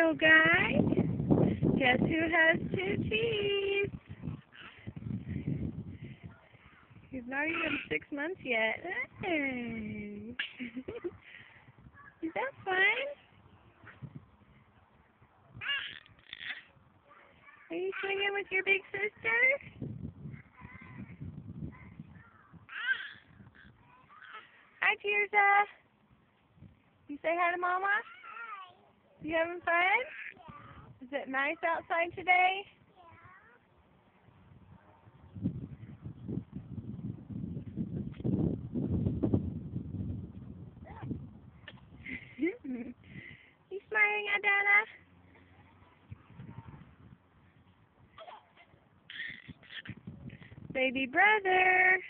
little guy. Guess who has two teeth? He's not even six months yet. Hey. Is that fun? Are you swinging with your big sister? Hi, Tirza. You say hi to Mama? You having fun? Is it nice outside today? you smiling at Dada? Baby brother.